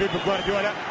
Pep Guardiola